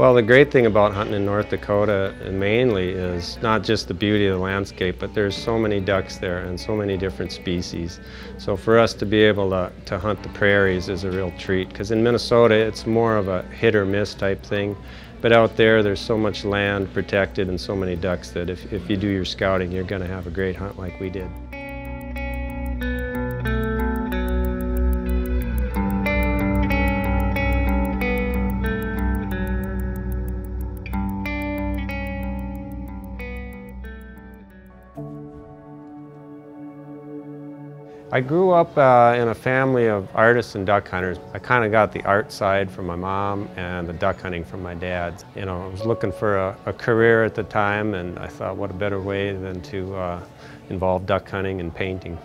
Well, the great thing about hunting in North Dakota mainly is not just the beauty of the landscape, but there's so many ducks there and so many different species. So for us to be able to, to hunt the prairies is a real treat because in Minnesota it's more of a hit or miss type thing. But out there there's so much land protected and so many ducks that if, if you do your scouting you're going to have a great hunt like we did. I grew up uh, in a family of artists and duck hunters. I kind of got the art side from my mom and the duck hunting from my dad. You know, I was looking for a, a career at the time and I thought what a better way than to uh, involve duck hunting and painting.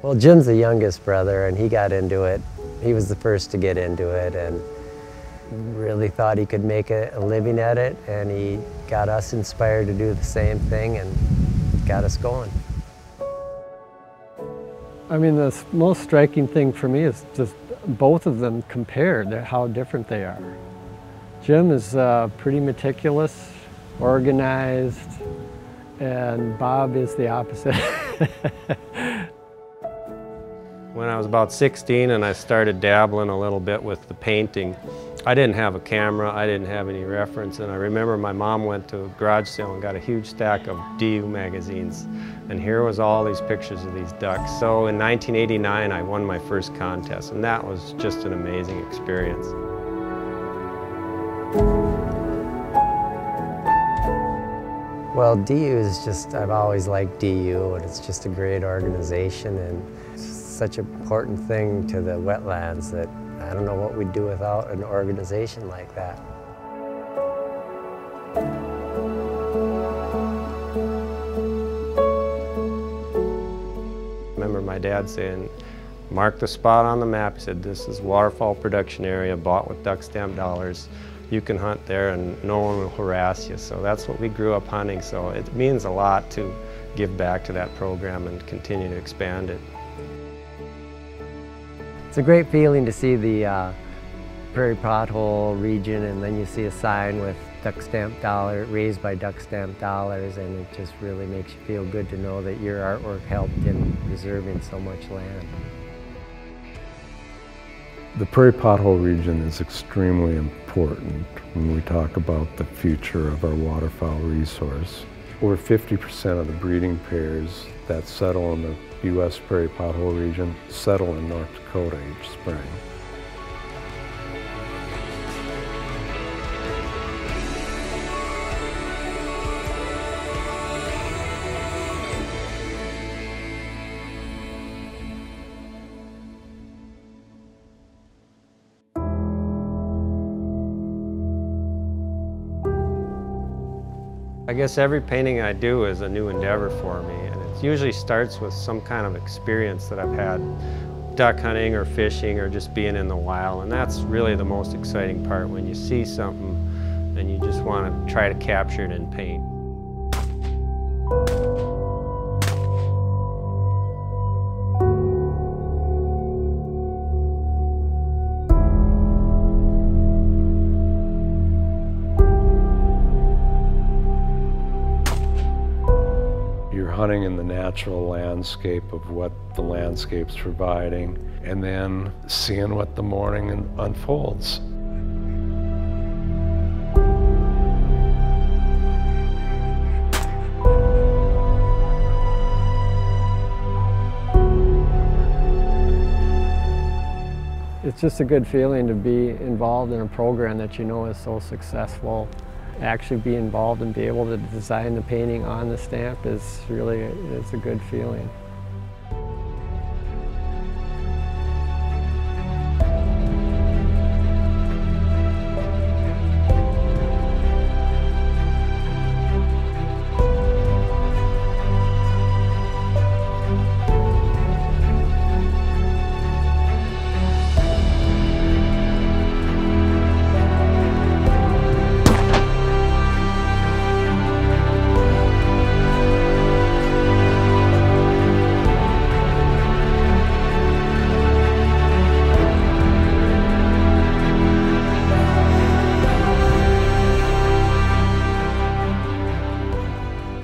Well, Jim's the youngest brother and he got into it. He was the first to get into it and really thought he could make a, a living at it and he got us inspired to do the same thing and got us going. I mean, the most striking thing for me is just both of them compared, how different they are. Jim is uh, pretty meticulous, organized, and Bob is the opposite. when I was about 16 and I started dabbling a little bit with the painting, I didn't have a camera, I didn't have any reference, and I remember my mom went to a garage sale and got a huge stack of DU magazines, and here was all these pictures of these ducks. So in 1989, I won my first contest, and that was just an amazing experience. Well, DU is just, I've always liked DU, and it's just a great organization, and such an important thing to the wetlands that I don't know what we'd do without an organization like that. I remember my dad saying, mark the spot on the map. He said, this is waterfowl production area bought with duck stamp dollars. You can hunt there and no one will harass you. So that's what we grew up hunting. So it means a lot to give back to that program and continue to expand it. It's a great feeling to see the uh, prairie pothole region and then you see a sign with duck stamp dollar, raised by duck stamp dollars and it just really makes you feel good to know that your artwork helped in preserving so much land. The prairie pothole region is extremely important when we talk about the future of our waterfowl resource. Over 50% of the breeding pairs that settle in the U.S. prairie pothole region settle in North Dakota each spring. I guess every painting I do is a new endeavor for me and it usually starts with some kind of experience that I've had duck hunting or fishing or just being in the wild and that's really the most exciting part when you see something and you just want to try to capture it in paint. In the natural landscape of what the landscape's providing, and then seeing what the morning unfolds. It's just a good feeling to be involved in a program that you know is so successful actually be involved and be able to design the painting on the stamp is really it's a good feeling.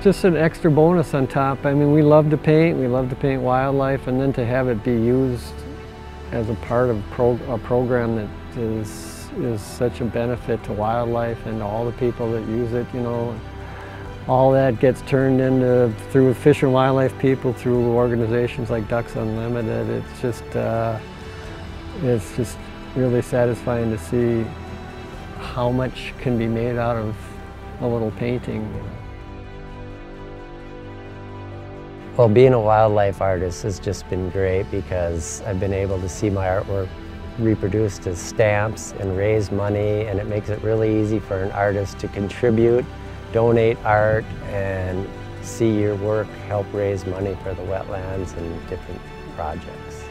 Just an extra bonus on top. I mean, we love to paint, we love to paint wildlife, and then to have it be used as a part of pro a program that is, is such a benefit to wildlife and to all the people that use it, you know. All that gets turned into, through fish and wildlife people, through organizations like Ducks Unlimited. It's just, uh, it's just really satisfying to see how much can be made out of a little painting. Well, being a wildlife artist has just been great because I've been able to see my artwork reproduced as stamps and raise money and it makes it really easy for an artist to contribute, donate art and see your work help raise money for the wetlands and different projects.